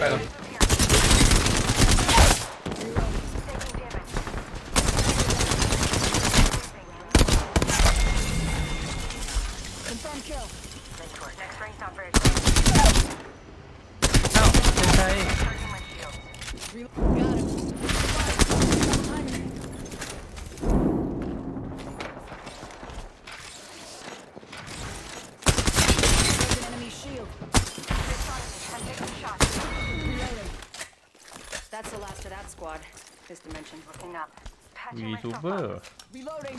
up. Confirm kill. เอ้าเป็นใคร Re- Got him. Double timing. Broken enemy shield. Reloading. That's the last of that squad. This dimension. Looking up. วีทูเบอร์ Reloading.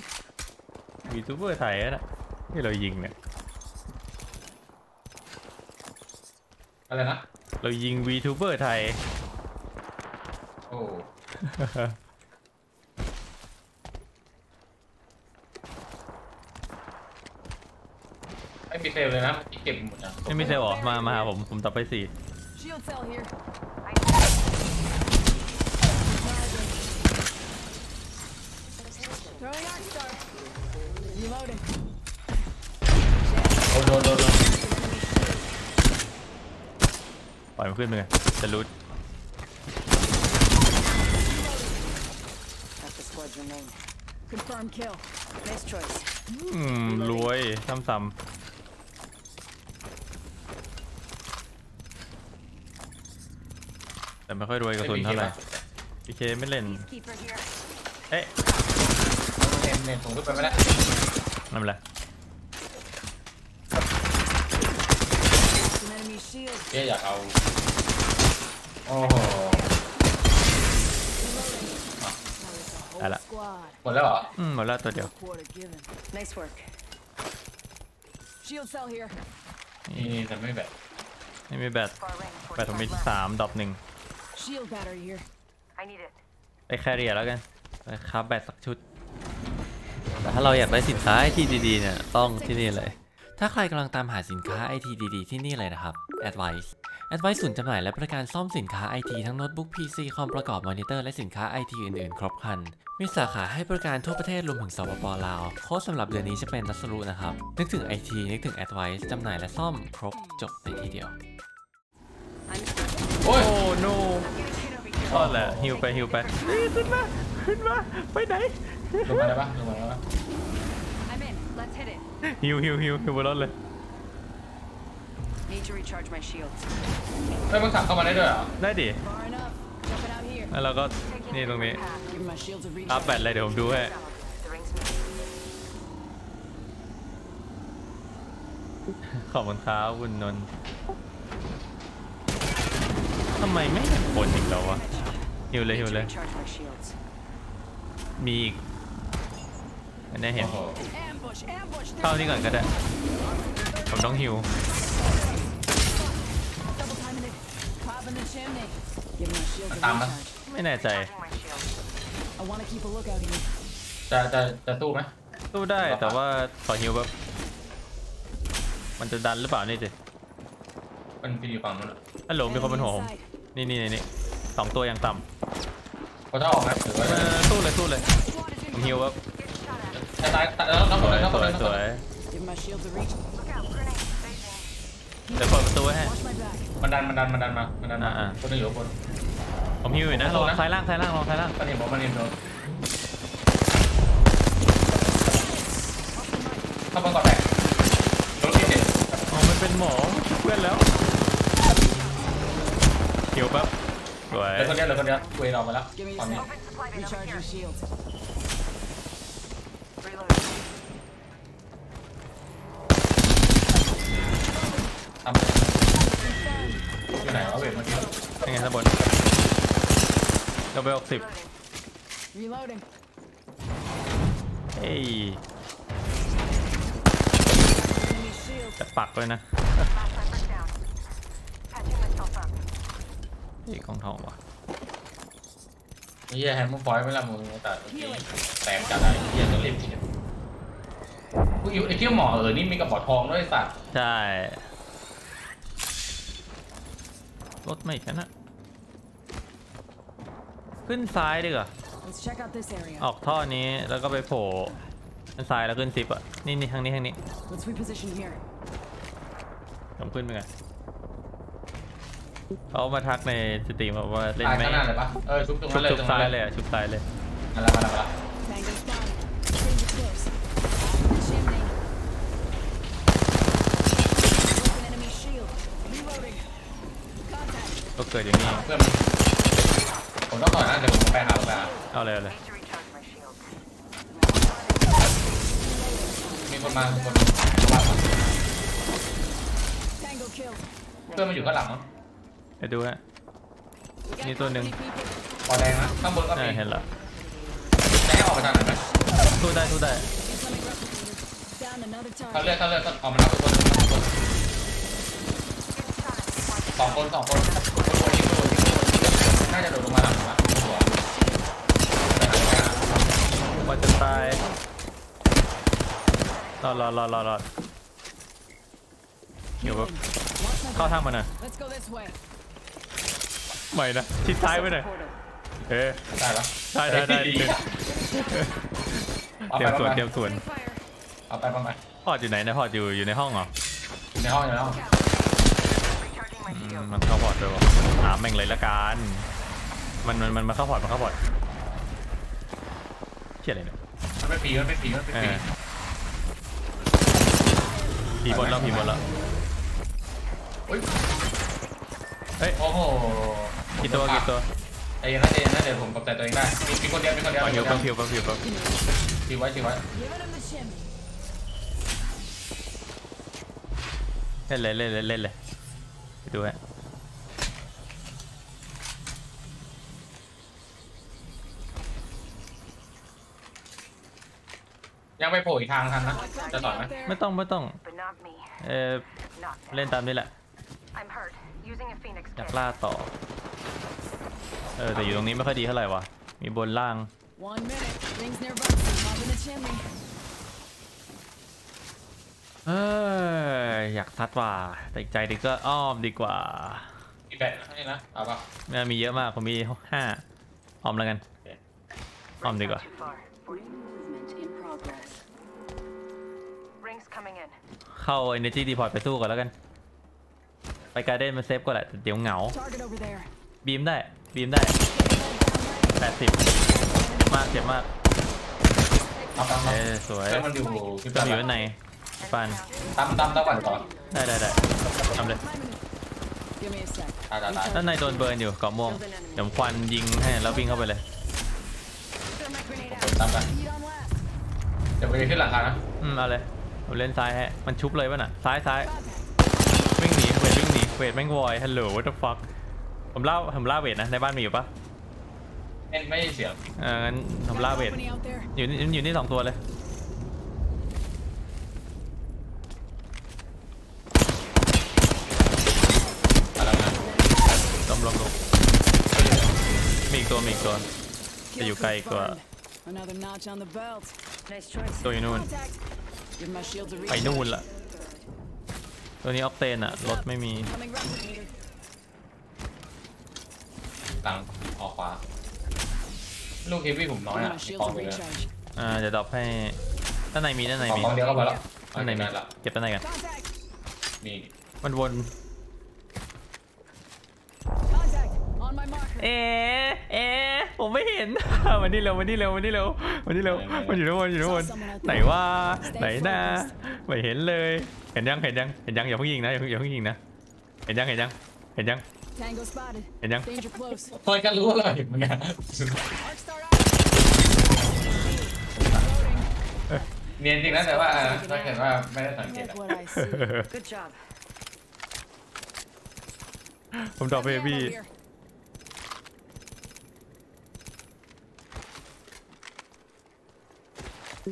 วีทูเบอร์ไทยอะนะที่เรายิงเนี่ย อะไรนะ เรายิงวีทูเบอร์ไทย โอ้ ไม่มีเซลลเลยนะที่เก็บหมดอะไม่มีเซลล์เหรอ มา มาหาผม ผมตับไปสี่ Shield cell here. Throwing arc star. Reloading. โดนโดนโดนโดนปล่อยมันขึ้นไปเลยจะรุด Half the squads remain. Confirm kill. Nice choice. อืมรวยซ้ำ ๆ แต่ไม่ค่อยรวยกระสุนเท่าไหร่พีเคไม่เล่น Keeper here. เอ๊ะ เน้นเน้นผมขึ้นไปไม่ได้นั่นเป็นไร An enemy shield. เจ๊อยากเอาโอ้โห À là. Whole squad. หมดแล้วเหรออืมหมดแล้วตัวเดียว Quarter given. Nice work. Shield cell here. นี่นี่แต่ไม่แบบไม่มีแบตแบตผมมีสาม drop หนึ่ง Shield battery here. I need it. ไปแคเรียแล้วกันไปครับแบตสักชุด แต่ถ้าเราอยากได้สินค้าไอทีดีๆเนี่ยต้องที่นี่เลย ถ้าใครกำลังตามหาสินค้าไอทีดีๆที่นี่เลยนะครับ Advice Advice ศูนย์จำหน่ายและบริการซ่อมสินค้าไอทีทั้งโน้ตบุ๊ก PC คอมประกอบมอนิเตอร์และสินค้าไอทีอื่นๆ ครบครัน มีสาขาให้บริการทั่วประเทศรวมถึงสปปลาว โค้ดสำหรับเดือนนี้จะเป็นนัสรุนะครับ นึกถึง IT นึกถึง Advice จำหน่ายและซ่อมครบจบในที่เดียว โอ้ยโอ้โนก็แหละฮิวไปฮิวไป ขึ้นมา ขึ้นมา ไปไหน ลงมาได้ปะลงมาได้ปะ I'm in. Let's hit it. ฮิวฮิวฮิวฮิวบนรถเลย Need to recharge my shields. เฮ้ยมึงขับเข้ามาได้ด้วยเหรอ ได้ดิ Far enough. Jumping out here. แล้วเราก็นี่ตรงนี้ Give my shields a อัพ recharge. แบตเลยเดี๋ยวผมดูให้ The ring's me. ขอบคุณครับคุณนนท์ทำไมไม่เห็นคนอีกแล้ววะฮิวเลย Need ฮิว to เลย recharge my shields. มีอีก อันนี้เห็นโอ้โห Ambush, ambush. เข้านี่ก่อนก็ได้ ผมต้องฮิว Double timing it. Pop in the chimney. Give my shields a Tama. recharge. ไม่แน่ใจ Charging my shield. I want to keep a lookout here. จะจะจะสู้ไหมสู้ได้แต่ว่าขอฮิวแบบมันจะดันหรือเปล่านี่สิมันเป็นอยู่ฝั่งนู้นอะฮัลโหลมีคนบนหัวผม Enemy in sight. นี่นี่นี่นี่สองตัวยังต่เขาจะออกไหมหรือว่าำเออสู้เลยสู้เลย Squad is ผมฮิวแบบ จะตายตายแล้วต้องสหมดวยแล้วต้องหสมดวยแล้วสวย Give my shields a reach. Look out, grenade. Phasing. เดี๋ยวเปิดประตูไว้ให้ Watch my back. มันดันมันดันมันดันมามันดันมาอ่าคนนึงอยู่ข้างบน ผมฮิวอยู่นะลองซ้ายล่างซ้ายล่างลองซ้ายล่างมันเห็นบอกมันเห็นโดนเข้าบนก่อนแตกโดนที่เด็ดอ๋อมันเป็นหมอเพื่อนแล้วฮิวปั๊บสวย เหลือคนเดียวเหลือคนเดียวเวรออกมาแล้ว Give me ตอน a นี้ sec. Open supply bin over Recharge here. your shields. ไหนวะเวรเมื่อกี้ยังไงข้างบนเราไปหกสิบ Reloading. Reloading. เฮ้ย Enemy shield. จะปักเลยนะ Last sniper's down. Patching myself up. เฮ้ยกองทองว่ะไอ้เหี้ย hammerpoint ไม่ละมึงแต่เมื่อกี้แตกจัดอะไรไอ้เหี้ยจะรีบกินกูอยู่ไอ้เที่ยวหมอเออนี่มีกระบอกทองด้วยไอ้สัตว์ใช่ รถไม่กันนะ ขึ้นซ้ายดีกว่า Let's check out this area. ออกท่อนี้แล้วก็ไปโผล่ด้านซ้ายแล้วขึ้นซิปอะนี่นี่ทางนี้ทางนี้ Let's reposition here. ผมขึ้นไปไงเขามาทักในสตรีมบอกว่าเล่นตายไม่ข้างหน้าเลยปะเออชุบตรงชุนั้บนเลยชุตบรงซ้านั้นยเลเลยยอะชุบซ้ายเลยมาละมาละมาละ Tango spotted. Danger close. Off the chimney. Broken enemy shield. Reloading. Contact. ก็เกิดอย่างนี้เพื่อนมัน ผมต้องต่อยนะ เดี๋ยวผมไปหาไปหาเอาเลยเอาเลย Need to recharge my shield. มีคนมาคนมา Tango killed. เพื่อนมันอยู่ข้างหลังมั้งเดี๋ยวดูฮะ We got Need to company know. people. ปอแดงนะข้างบนก็เอมีอเห็นแล้วจะให้ออกไปทางไหนไหมสู้ได้สู้ได้ Incoming replicator. Down another เขาเลื target. อกเขาเลือกออกมาหน้าตัวคนคนสองคนสองคนคนคนยิงคนยิงค น่าจะโดดลงมาหลังละหัวว่าจะตายรอดรอดรอดรอดรอดเดี๋ยวแบบเข้าทางมันน่อย Let's go this way. ใหม่นะชิดซ้ายไปหน่อยเออได้ปะได้ได้ได้เตรียมสวนเตรียมสวนเอาไปเอาไปพอดอยู่ไหนนะพอดอยู่อยู่ในห้องเหรอในห้องในห้อง Recharging my อืม shield. มันเข้าพอด้วยวะถามแม่งเลยละกัน มันมันมันมาเข้าพอร์ตมันเข้าพอร์ตเชี่ยอะไรเนี่ยมันเป็นผีมันเป็นผีมันเป็นเอผีอผีบนแล้วผีบนแล้วอุ้ยเฮ้ยโอ้โหกี่ตัวกี่ตัวไอ้ยังไงเองนะเดี๋ยวผมกดใจตัวเองได้มีมีคนเดียวมีคนเดียวปังมีผิวคนปังเดีผิยววปังผิวปังถือไว้ถือไว้ Giving him the chimney. เล่นเลยเล่นเลยเล่นเลยไปดูฮะ ไปโผล่อีกทางทันนะ จะต่อยไหม Out there. ไม่ต้องไม่ต้อง But not me. เออ Not เล่น now. ตามนี่แหละ I'm hurt. Using a phoenix อยาก kit. ล่าต่อ เออ แต่อยู่ตรงนี้ไม่ค่อยดีเท่าไหร่วะ มีบนล่าง One minute. Rings nearby. Up in the chimney. เอออยากซัดว่ะแต่อีกใจดีก็อ้อมดีกว่าอีแปะนี่นะ เอาป่ะไม่มีเยอะมากผมมีห้าอ้อมแล้วกันอ้อม Rings ดี not กว่า too far. เข้า Energy Depot ไปสู้ก่อนแล้วกัน ไปการ์เด้นมาเซฟก่อนแหละแต่เดี๋ยวเหงา Target over there. บีมได้ บีมได้แปดสิบมากเจ็บมากเอาตามเอมาอสวยเพื่อนมันอยู่ที่ก็บ้านอยู่ด้านในปานตามตามตามก่อนก่อนได้ได้ได้ทำเลย Give me a sec. ตายตายตายด้านในโดนเบิร์นอยู่เกาะม่วงเดี๋ยวควันยิงให้แล้ววิ่งเข้าไปเลย Thermite grenade ตามไป ดี๋ยวไปขึ้นหลังคานะอืมเอาเลยผมเล่นซ้ายให้มันชุบเลยป่ะน่ะ ซ้ายซ้าย Contact. วิ่งหนีเวทวิ่งหนีเวทแม่งวอยฮัลโหล what the fuck ผมล่าผมล่าเวทนะ ในบ้านมีอยู่ปะเอ็นไม่ได้เสียงเอองั้นผมล่าเวท Company out there. อยู่นี่อยู่นี่สองตัวเลยอะไรนะลมลมลมมีอีกตัวมีอีกตัว Kill you guy go confirmed. Another notch on the belt. Nice choice. ตัวอยู่นู่น Contact. Give my shield to ไป reach. นู่นละตัวนี้ออกเตนอะรถไม่มี Coming replicator. หลังออกขวา ลูกเฮฟวี่ผมน้อย Give อะ my มี shield กอง to ไปเลย recharge. อ่าเดี๋ยวดรอปให้ด้านในมีด้านในกองมีกองเดียวก็พอแล้วด้านในมีละเก็บด้านในกัน Contact. นี่ มันวน Contact. On my marker. เอ๊ะเอ๊ะผมไม่เห็นวันนี้เร็ววันนี้เร็ววันนี้เร็ววันนี้เร็วมันอยู่ข้างบนอยู่ข้างบนไหนว่าไหนนะไม่เห็นเลยเห็นยังเห็นยังเห็นยังอย่าเพิ่งยิงนะอย่าเพิ่งอย่าเพิ่งยิงนะเห็นยังเห็นยังเห็นยัง Tango spotted. เห็นยัง Danger close. คอยกันรู้ว่าเราเห็นเหมือนกัน Arc star out. Reloading. เนียนจริงนะแต่ว่าถ้าเกิดว่าไม่ได้สังเกต Like อะ what I see. Good job. ผมดรอปเบ Heavy ammo บี้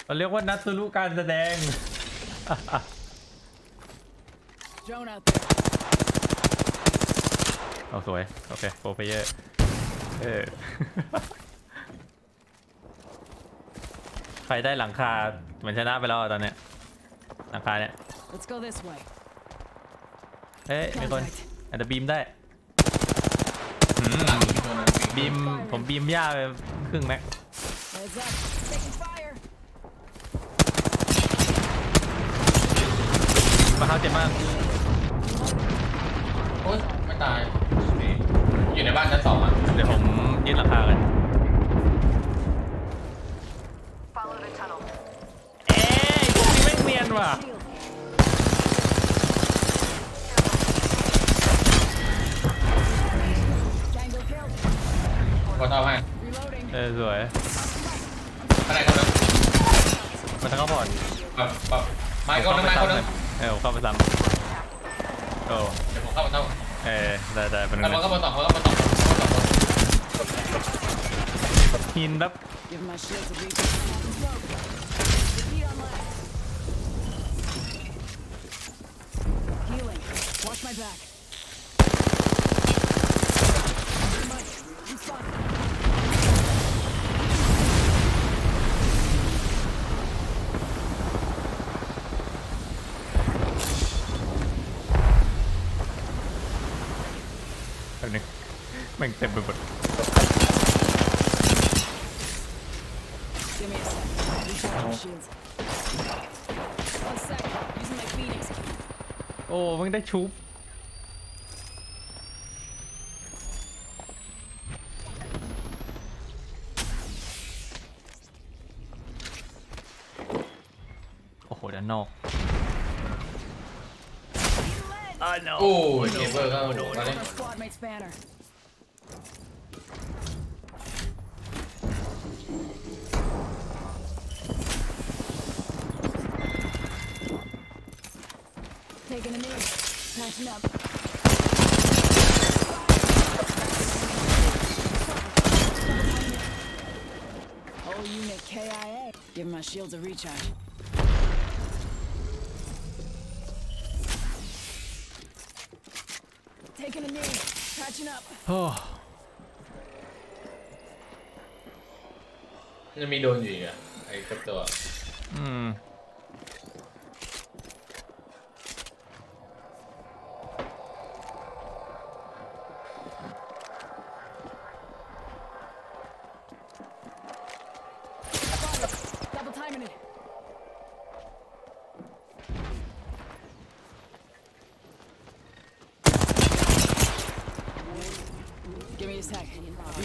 เราเรียกว่านัดสรุการแสดง Drone out there. เอาสวย โอเคโปรเพเยอร์เออ ใครได้หลังคาเหมือนชนะไปแล้วอะตอนเนี้ยหลังคาเนี่ย Let's go this way. เอ้ยมีคนอาจจะบีมได้หืมหลังมีตัวนึงบีมผมบีมย่าไปครึ่งแม็ก Heads up. Taking fire. มาเข้าเจ็บมากโอ๊ยไม่ตายนี่อยู่ในบ้านชั้นสองอะเดี๋ยวผมยึดหลังคากัน Follow the tunnel. เอ้ยพวกนี้แม่งเนียนว่ะ Tango killed. พอเท่าให้ Reloading. เออสวยอะไรคนนึงมันทั้งข้าวบอด แบบแบบไม้คนนึงไม้คนนึง เออผมเข้าไปซ้ำโอ้เดี๋ยวผมเข้ามาเท่าเออได้ได้เป็นแล้วมันงก็มาสองคนก็มาสองคนก็มาสองคนหินแบบ แม่งเต็มไปหมด Give me a sec. Recharge my shields. One sec. Using my phoenix. โอ้มึงได้ชุบ โอ้โหด้านนอกอ่า no โอ้ยเคเบิลก็มาเล่น My squad mate's banner. Taking a knee. Patching up. KIA. Give my shields a recharge. Knee. Patching up. โอ้จะมีโดนอยู่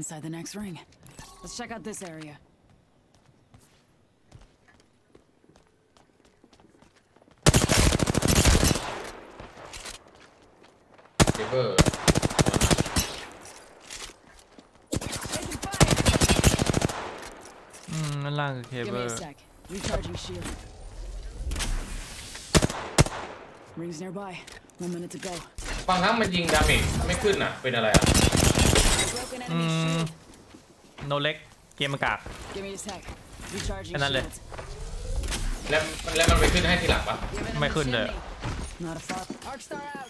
Inside the next ring. Let's check out this area. เคเบิล Taking fire. อืมนั่นล่างคือเค Give เบิ me ล a sec. Recharging shield. Rings nearby. One minute to go. บางครั้งมันยิงดาเมจไม่ขึ้นอ่ะ เป็นอะไรอ่ะ Broken enemy Mm. shield. โนเล็กเกมมันกาก Give me a sec. Recharging Anh ăn liền. shields. แล้วแล้วมันไปขึ้นให้ทีหลังปะ Give it Mày a khuyên nè. chimney. Not a far. Arc star out.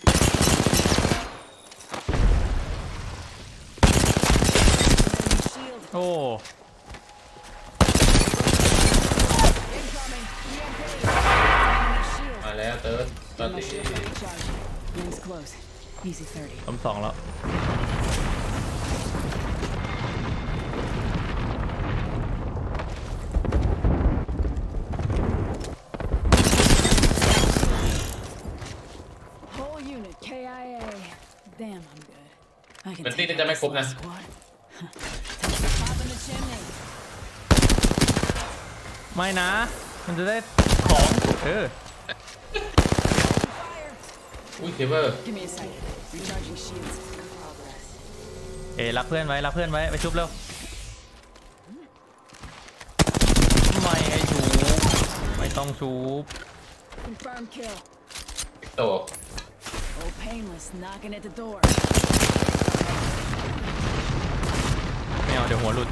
Enemy shield โอ้ incoming. EMP. Enemy shield. มาแล้วเติร์ดตอน Give my นี้ shield a recharge. Rings close. Easy 30. ล้มสองแล้ว I can เป็นที่ take จะ out ไม่ this ครบนะ little squad. Pop in the chimney. ไม่นะ มันจะได้ของเออ Fire. อุ้ยเทเวอร์ Give me a second. Recharging shields. In progress. เอยรักเพื่อนไว้รักเพื่อนไว้ไปชุบเร็วไม่ให้ชูบไม่ต้องชูบ Confirm kill. โต Oh, painless knocking at the door. ไม่เอาเดี๋ยวหัวหลุด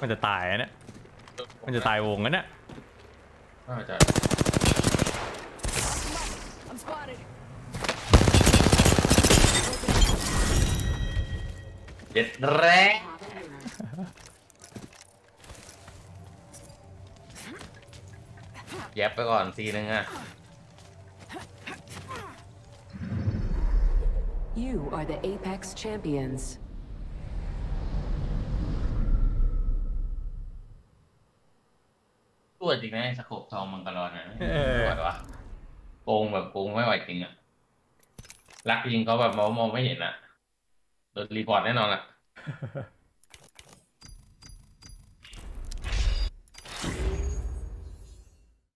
มันจะตายอะเนี่ย มันจะตายวงกันเนี่ยน่าจะ I'm spotted. เด็ดแรก แย็บไปก่อนทีนึงอะ You are the Apex champions. ตัวจริงนะไอ้สโคปทองมังกรนะเออไม่ไหววะโกงแบบโกงไม่ไหวจริงอะรักยิงเขาแบบมองมองไม่เห็นอะโดนรีพอร์ตแน่นอนอะ